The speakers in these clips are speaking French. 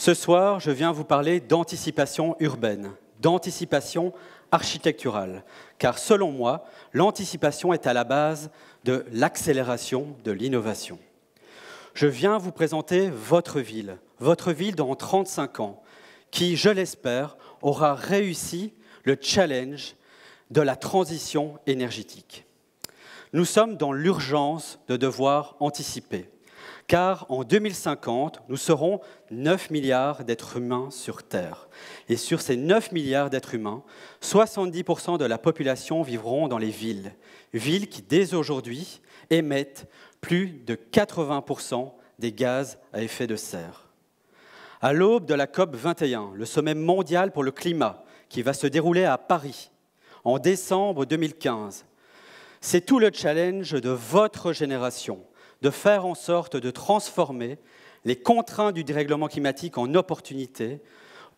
Ce soir, je viens vous parler d'anticipation urbaine, d'anticipation architecturale, car selon moi, l'anticipation est à la base de l'accélération de l'innovation. Je viens vous présenter votre ville, votre ville dans 35 ans, qui, je l'espère, aura réussi le challenge de la transition énergétique. Nous sommes dans l'urgence de devoir anticiper, car en 2050, nous serons 9 milliards d'êtres humains sur Terre. Et sur ces 9 milliards d'êtres humains, 70% de la population vivront dans les villes, villes qui dès aujourd'hui émettent plus de 80% des gaz à effet de serre. À l'aube de la COP 21, le sommet mondial pour le climat, qui va se dérouler à Paris en décembre 2015, c'est tout le challenge de votre génération de faire en sorte de transformer les contraintes du dérèglement climatique en opportunités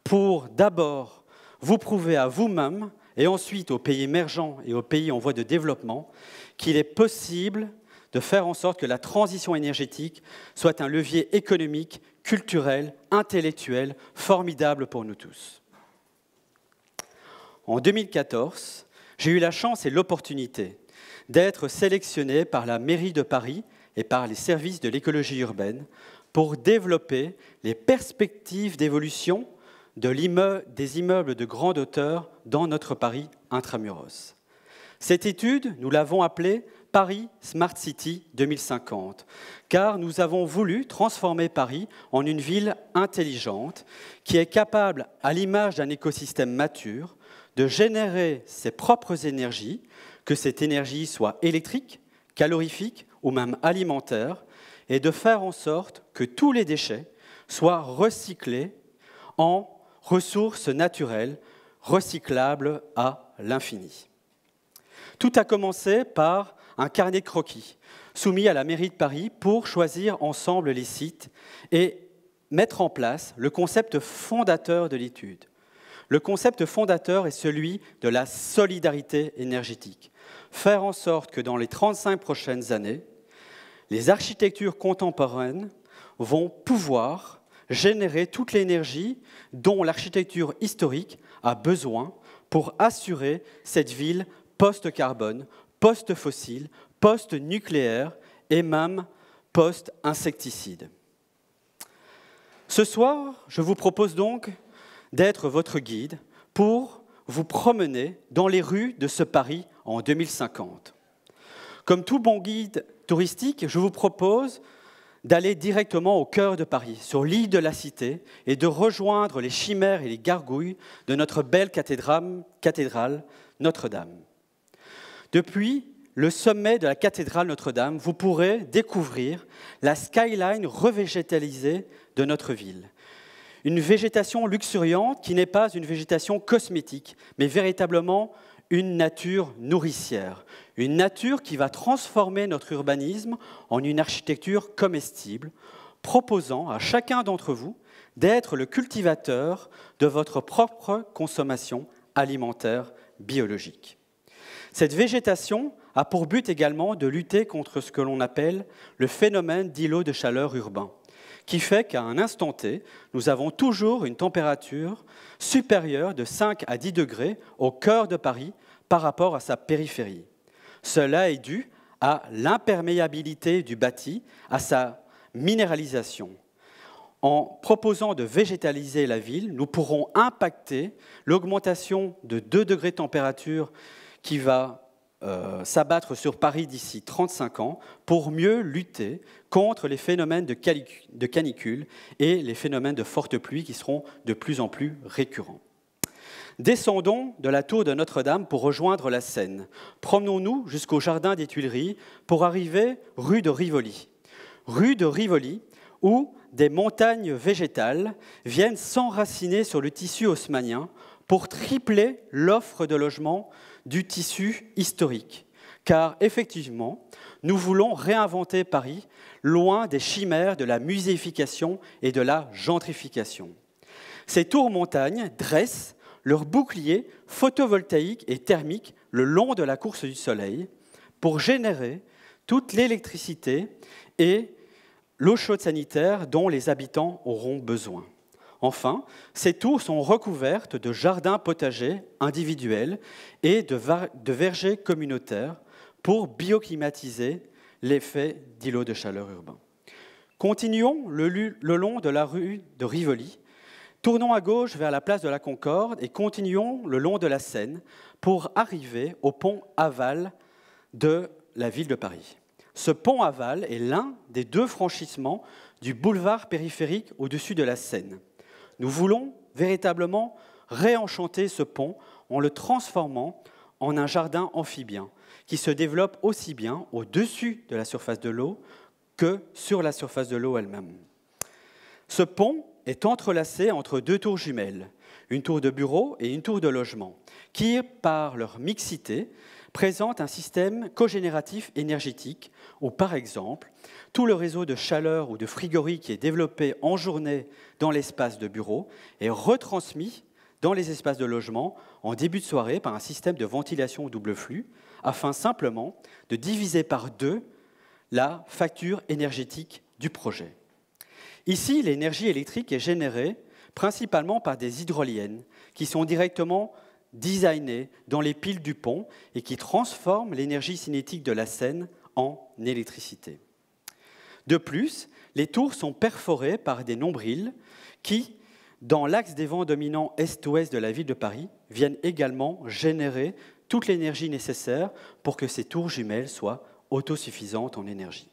pour d'abord vous prouver à vous-même et ensuite aux pays émergents et aux pays en voie de développement qu'il est possible de faire en sorte que la transition énergétique soit un levier économique, culturel, intellectuel formidable pour nous tous. En 2014, j'ai eu la chance et l'opportunité d'être sélectionné par la mairie de Paris et par les services de l'écologie urbaine pour développer les perspectives d'évolution de des immeubles de grande hauteur dans notre Paris intramuros. Cette étude, nous l'avons appelée Paris Smart City 2050, car nous avons voulu transformer Paris en une ville intelligente qui est capable, à l'image d'un écosystème mature, de générer ses propres énergies, que cette énergie soit électrique, calorifique ou même alimentaire, et de faire en sorte que tous les déchets soient recyclés en ressources naturelles, recyclables à l'infini. Tout a commencé par un carnet de croquis soumis à la mairie de Paris pour choisir ensemble les sites et mettre en place le concept fondateur de l'étude. Le concept fondateur est celui de la solidarité énergétique. Faire en sorte que dans les 35 prochaines années, les architectures contemporaines vont pouvoir générer toute l'énergie dont l'architecture historique a besoin pour assurer cette ville post-carbone, post-fossile, post-nucléaire et même post-insecticide. Ce soir, je vous propose donc d'être votre guide pour vous promener dans les rues de ce Paris en 2050. Comme tout bon guide touristique, je vous propose d'aller directement au cœur de Paris, sur l'île de la Cité, et de rejoindre les chimères et les gargouilles de notre belle cathédrale, Notre-Dame. Depuis le sommet de la cathédrale Notre-Dame, vous pourrez découvrir la skyline revégétalisée de notre ville. Une végétation luxuriante qui n'est pas une végétation cosmétique, mais véritablement une nature nourricière, une nature qui va transformer notre urbanisme en une architecture comestible, proposant à chacun d'entre vous d'être le cultivateur de votre propre consommation alimentaire biologique. Cette végétation a pour but également de lutter contre ce que l'on appelle le phénomène d'îlot de chaleur urbain, qui fait qu'à un instant T, nous avons toujours une température supérieure de 5 à 10 degrés au cœur de Paris par rapport à sa périphérie. Cela est dû à l'imperméabilité du bâti, à sa minéralisation. En proposant de végétaliser la ville, nous pourrons impacter l'augmentation de 2 degrés de température qui va euh, s'abattre sur Paris d'ici 35 ans pour mieux lutter contre les phénomènes de canicule et les phénomènes de forte pluie qui seront de plus en plus récurrents. Descendons de la tour de Notre-Dame pour rejoindre la Seine. Promenons-nous jusqu'au jardin des Tuileries pour arriver rue de Rivoli. Rue de Rivoli, où des montagnes végétales viennent s'enraciner sur le tissu haussmanien pour tripler l'offre de logements du tissu historique. Car effectivement, nous voulons réinventer Paris loin des chimères de la muséification et de la gentrification. Ces tours montagnes dressent leur bouclier photovoltaïque et thermique le long de la course du Soleil pour générer toute l'électricité et l'eau chaude sanitaire dont les habitants auront besoin. Enfin, ces tours sont recouvertes de jardins potagers individuels et de, vergers communautaires pour bioclimatiser l'effet d'îlots de chaleur urbain. Continuons le, le, long de la rue de Rivoli, tournons à gauche vers la place de la Concorde et continuons le long de la Seine pour arriver au pont aval de la ville de Paris. Ce pont aval est l'un des deux franchissements du boulevard périphérique au-dessus de la Seine. Nous voulons véritablement réenchanter ce pont en le transformant en un jardin amphibien qui se développe aussi bien au-dessus de la surface de l'eau que sur la surface de l'eau elle-même. Ce pont est entrelacé entre deux tours jumelles, une tour de bureau et une tour de logement, qui, par leur mixité, présentent un système cogénératif énergétique où, par exemple, tout le réseau de chaleur ou de frigorie qui est développé en journée dans l'espace de bureau est retransmis dans les espaces de logement en début de soirée par un système de ventilation double flux, afin simplement de diviser par deux la facture énergétique du projet. Ici, l'énergie électrique est générée principalement par des hydroliennes qui sont directement designées dans les piles du pont et qui transforment l'énergie cinétique de la Seine en électricité. De plus, les tours sont perforées par des nombrils qui, dans l'axe des vents dominants est-ouest de la ville de Paris, viennent également générer toute l'énergie nécessaire pour que ces tours jumelles soient autosuffisantes en énergie.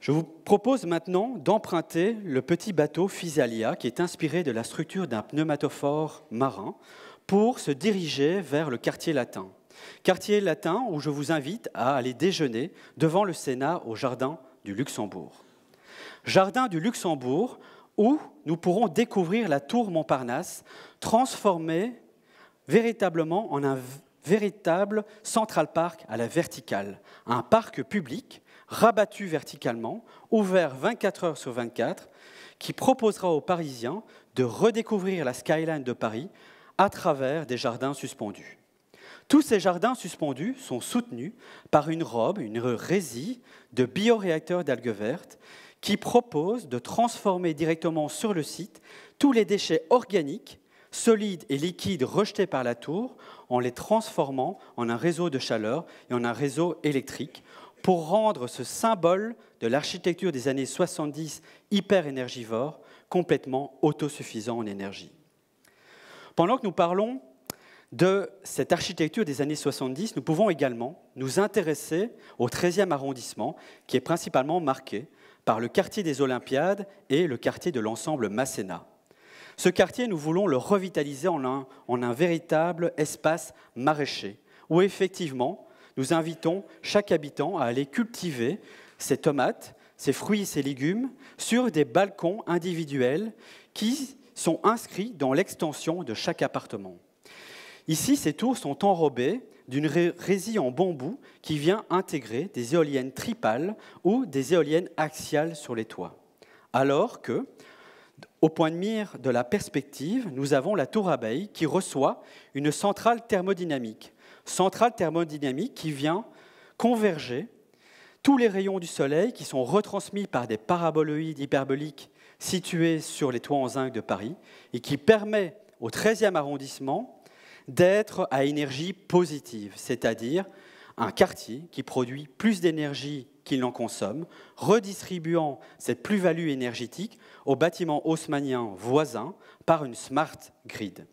Je vous propose maintenant d'emprunter le petit bateau Physalia qui est inspiré de la structure d'un pneumatophore marin pour se diriger vers le quartier latin. Quartier latin où je vous invite à aller déjeuner devant le Sénat au Jardin du Luxembourg. Jardin du Luxembourg où nous pourrons découvrir la tour Montparnasse transformée véritablement en un véritable Central Park à la verticale, un parc public rabattu verticalement, ouvert 24 heures sur 24, qui proposera aux Parisiens de redécouvrir la skyline de Paris à travers des jardins suspendus. Tous ces jardins suspendus sont soutenus par une robe, une résie de bioréacteurs d'algues vertes qui propose de transformer directement sur le site tous les déchets organiques solides et liquides rejetés par la tour en les transformant en un réseau de chaleur et en un réseau électrique pour rendre ce symbole de l'architecture des années 70 hyper énergivore complètement autosuffisant en énergie. Pendant que nous parlons de cette architecture des années 70, nous pouvons également nous intéresser au 13e arrondissement, qui est principalement marqué par le quartier des Olympiades et le quartier de l'ensemble Masséna. Ce quartier, nous voulons le revitaliser en un, véritable espace maraîcher, où effectivement, nous invitons chaque habitant à aller cultiver ses tomates, ses fruits et ses légumes sur des balcons individuels qui sont inscrits dans l'extension de chaque appartement. Ici, ces tours sont enrobées d'une résille en bambou qui vient intégrer des éoliennes tripales ou des éoliennes axiales sur les toits. Alors que, au point de mire de la perspective, nous avons la tour abeille qui reçoit une centrale thermodynamique. Centrale thermodynamique qui vient converger tous les rayons du soleil qui sont retransmis par des paraboloïdes hyperboliques situés sur les toits en zinc de Paris et qui permet au 13e arrondissement d'être à énergie positive, c'est-à-dire un quartier qui produit plus d'énergie qu'il n'en consomme, redistribuant cette plus-value énergétique aux bâtiments haussmanniens voisins par une smart grid.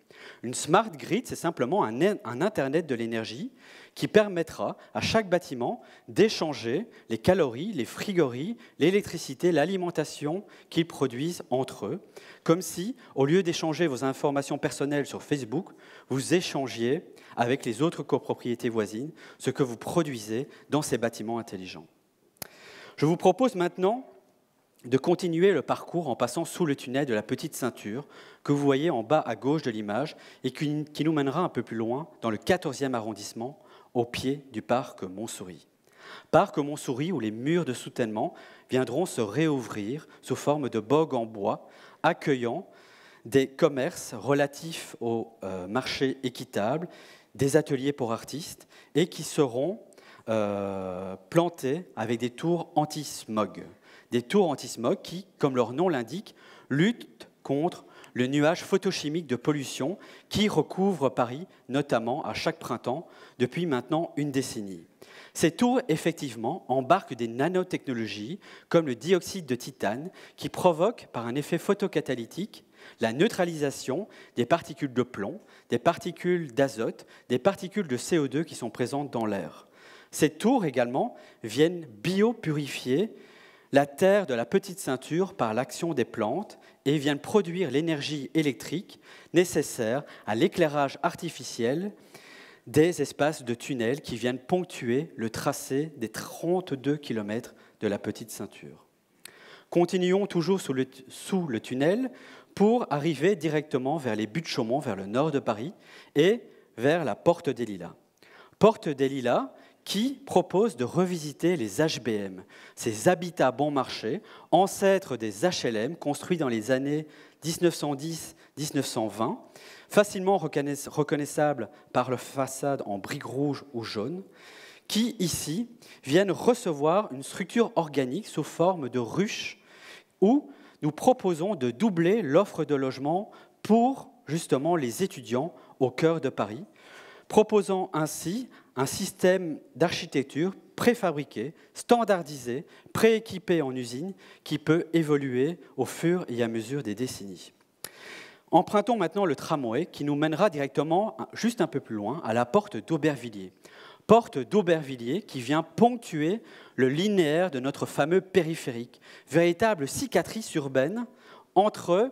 Une smart grid, c'est simplement un, Internet de l'énergie qui permettra à chaque bâtiment d'échanger les calories, les frigories, l'électricité, l'alimentation qu'ils produisent entre eux, comme si, au lieu d'échanger vos informations personnelles sur Facebook, vous échangiez avec les autres copropriétés voisines ce que vous produisez dans ces bâtiments intelligents. Je vous propose maintenant de continuer le parcours en passant sous le tunnel de la petite ceinture que vous voyez en bas à gauche de l'image et qui, nous mènera un peu plus loin dans le 14e arrondissement au pied du parc Montsouris. Parc Montsouris où les murs de soutènement viendront se réouvrir sous forme de bogues en bois accueillant des commerces relatifs au euh, marché équitable, des ateliers pour artistes et qui seront euh, plantés avec des tours anti-smog des tours anti-smog qui, comme leur nom l'indique, luttent contre le nuage photochimique de pollution qui recouvre Paris, notamment à chaque printemps, depuis maintenant une décennie. Ces tours, effectivement, embarquent des nanotechnologies, comme le dioxyde de titane, qui provoquent, par un effet photocatalytique, la neutralisation des particules de plomb, des particules d'azote, des particules de CO2 qui sont présentes dans l'air. Ces tours également viennent biopurifier la terre de la petite ceinture par l'action des plantes et viennent produire l'énergie électrique nécessaire à l'éclairage artificiel des espaces de tunnels qui viennent ponctuer le tracé des 32 km de la petite ceinture. Continuons toujours sous le, sous le tunnel pour arriver directement vers les buts de Chaumont, vers le nord de Paris, et vers la Porte des Lilas. Porte des Lilas qui propose de revisiter les HBM, ces habitats bon marché, ancêtres des HLM construits dans les années 1910-1920, facilement reconnaissables par leur façade en briques rouges ou jaunes, qui ici viennent recevoir une structure organique sous forme de ruches où nous proposons de doubler l'offre de logement pour justement les étudiants au cœur de Paris, proposant ainsi un système d'architecture préfabriqué, standardisé, prééquipé en usine, qui peut évoluer au fur et à mesure des décennies. Empruntons maintenant le tramway qui nous mènera directement, juste un peu plus loin, à la porte d'Aubervilliers. Porte d'Aubervilliers qui vient ponctuer le linéaire de notre fameux périphérique, véritable cicatrice urbaine entre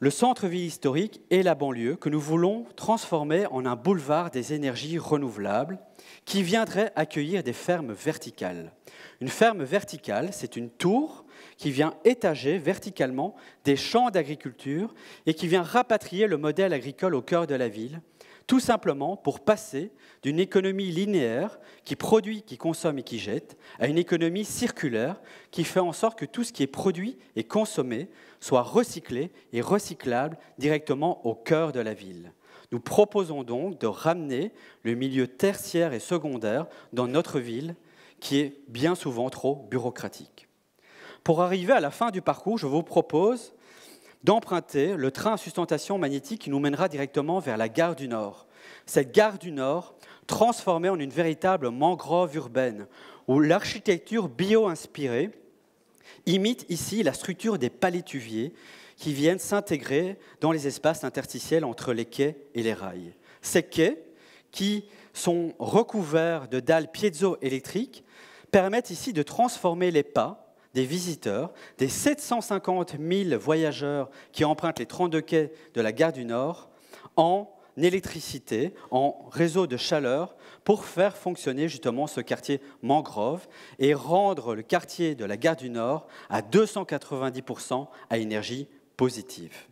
le centre-ville historique et la banlieue que nous voulons transformer en un boulevard des énergies renouvelables qui viendrait accueillir des fermes verticales. Une ferme verticale, c'est une tour qui vient étager verticalement des champs d'agriculture et qui vient rapatrier le modèle agricole au cœur de la ville tout simplement pour passer d'une économie linéaire qui produit, qui consomme et qui jette, à une économie circulaire qui fait en sorte que tout ce qui est produit et consommé soit recyclé et recyclable directement au cœur de la ville. Nous proposons donc de ramener le milieu tertiaire et secondaire dans notre ville, qui est bien souvent trop bureaucratique. Pour arriver à la fin du parcours, je vous propose d'emprunter le train à sustentation magnétique qui nous mènera directement vers la gare du Nord. Cette gare du Nord, transformée en une véritable mangrove urbaine, où l'architecture bio-inspirée imite ici la structure des palétuviers qui viennent s'intégrer dans les espaces interstitiels entre les quais et les rails. Ces quais, qui sont recouverts de dalles piezoélectriques, permettent ici de transformer les pas des visiteurs, des 750 000 voyageurs qui empruntent les 32 quais de la gare du Nord, en électricité, en réseau de chaleur, pour faire fonctionner justement ce quartier mangrove et rendre le quartier de la gare du Nord à 290% à énergie positive.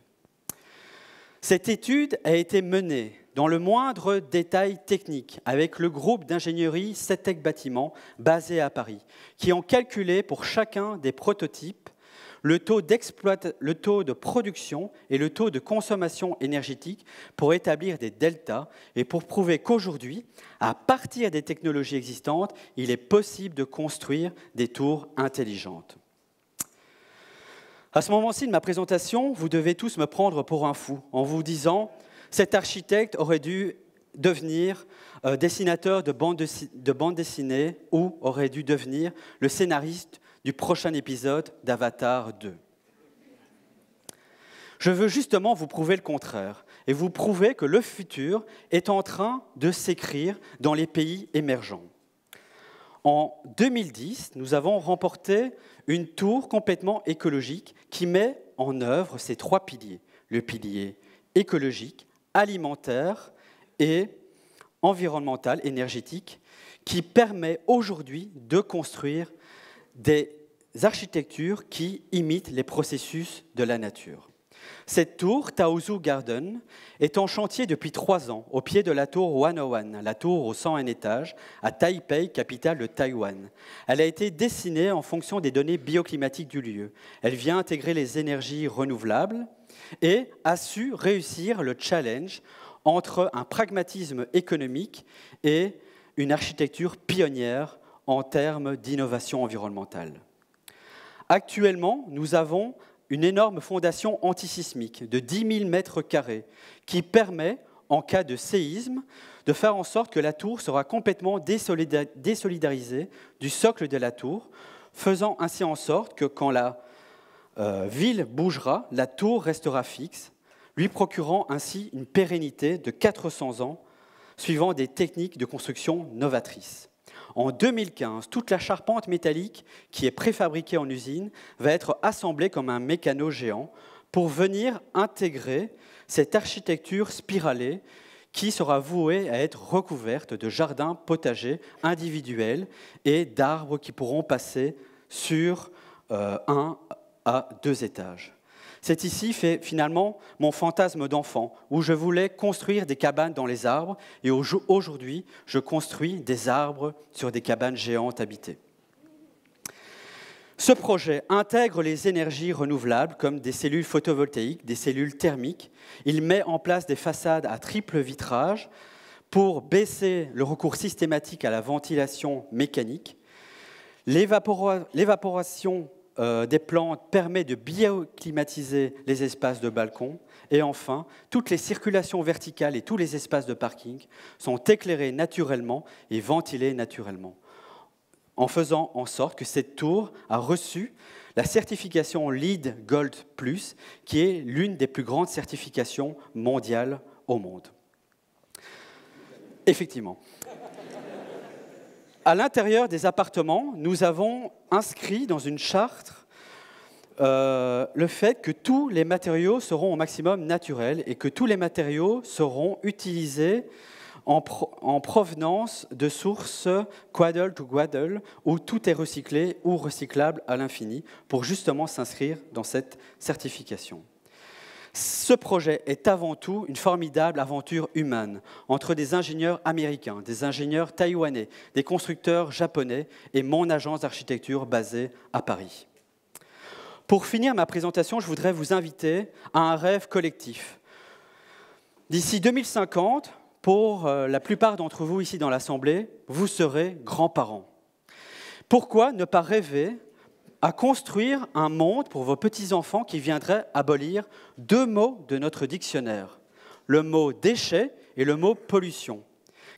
Cette étude a été menée dans le moindre détail technique avec le groupe d'ingénierie CETEC Bâtiment basé à Paris, qui ont calculé pour chacun des prototypes le taux, le taux de production et le taux de consommation énergétique pour établir des deltas et pour prouver qu'aujourd'hui, à partir des technologies existantes, il est possible de construire des tours intelligentes. À ce moment-ci de ma présentation, vous devez tous me prendre pour un fou en vous disant cet architecte aurait dû devenir euh, dessinateur de bande, de bande dessinée ou aurait dû devenir le scénariste du prochain épisode d'Avatar 2. Je veux justement vous prouver le contraire et vous prouver que le futur est en train de s'écrire dans les pays émergents. En 2010, nous avons remporté une tour complètement écologique qui met en œuvre ces trois piliers. Le pilier écologique, alimentaire et environnemental, énergétique, qui permet aujourd'hui de construire des architectures qui imitent les processus de la nature. Cette tour, Taozu Garden, est en chantier depuis trois ans, au pied de la tour 101, la tour au 101 étages, à Taipei, capitale de Taïwan. Elle a été dessinée en fonction des données bioclimatiques du lieu. Elle vient intégrer les énergies renouvelables, et a su réussir le challenge entre un pragmatisme économique et une architecture pionnière en termes d'innovation environnementale. Actuellement, nous avons une énorme fondation antisismique de 10 000 mètres carrés qui permet, en cas de séisme, de faire en sorte que la tour sera complètement désolidarisée du socle de la tour, faisant ainsi en sorte que quand la euh, ville bougera, la tour restera fixe, lui procurant ainsi une pérennité de 400 ans, suivant des techniques de construction novatrices. En 2015, toute la charpente métallique qui est préfabriquée en usine va être assemblée comme un mécano géant pour venir intégrer cette architecture spiralée qui sera vouée à être recouverte de jardins potagers individuels et d'arbres qui pourront passer sur euh, un à deux étages. C'est ici fait finalement mon fantasme d'enfant, où je voulais construire des cabanes dans les arbres, et aujourd'hui, je construis des arbres sur des cabanes géantes habitées. Ce projet intègre les énergies renouvelables comme des cellules photovoltaïques, des cellules thermiques. Il met en place des façades à triple vitrage pour baisser le recours systématique à la ventilation mécanique. L'évaporation des plantes permet de bioclimatiser les espaces de balcon. Et enfin, toutes les circulations verticales et tous les espaces de parking sont éclairés naturellement et ventilés naturellement, en faisant en sorte que cette tour a reçu la certification LEED Gold Plus, qui est l'une des plus grandes certifications mondiales au monde. Effectivement. À l'intérieur des appartements, nous avons inscrit dans une charte euh, le fait que tous les matériaux seront au maximum naturels et que tous les matériaux seront utilisés en, provenance de sources quaddle to quaddle, où tout est recyclé ou recyclable à l'infini, pour justement s'inscrire dans cette certification. Ce projet est avant tout une formidable aventure humaine entre des ingénieurs américains, des ingénieurs taïwanais, des constructeurs japonais et mon agence d'architecture basée à Paris. Pour finir ma présentation, je voudrais vous inviter à un rêve collectif. D'ici 2050, pour euh, la plupart d'entre vous ici dans l'Assemblée, vous serez grands-parents. Pourquoi ne pas rêver à construire un monde pour vos petits-enfants qui viendrait abolir deux mots de notre dictionnaire, le mot déchet et le mot pollution.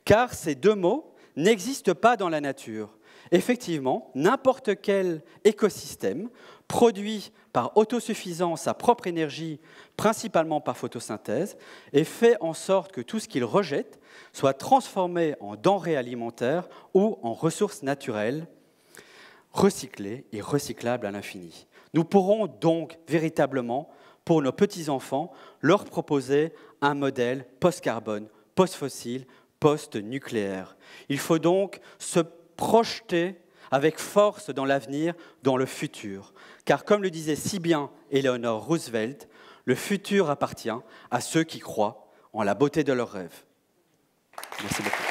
Car ces deux mots n'existent pas dans la nature. Effectivement, n'importe quel écosystème produit par autosuffisance sa propre énergie, principalement par photosynthèse, et fait en sorte que tout ce qu'il rejette soit transformé en denrées alimentaires ou en ressources naturelles recyclés et recyclables à l'infini. Nous pourrons donc véritablement, pour nos petits-enfants, leur proposer un modèle post-carbone, post-fossile, post-nucléaire. Il faut donc se projeter avec force dans l'avenir, dans le futur. Car comme le disait si bien Eleanor Roosevelt, le futur appartient à ceux qui croient en la beauté de leurs rêves. Merci beaucoup.